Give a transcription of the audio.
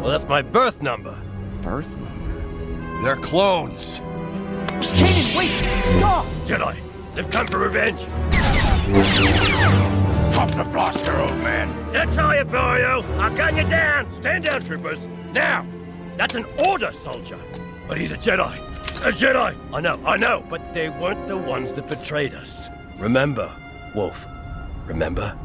Well, that's my birth number. Birth number? They're clones. Kanan, wait! Stop! Jedi, they've come for revenge. Drop the blaster, old man. That's how you, boyo. I'll gun you down. Stand down, troopers. Now. That's an order, soldier. But he's a Jedi. A Jedi. I know, I know. But they weren't the ones that betrayed us. Remember, Wolffe. Remember?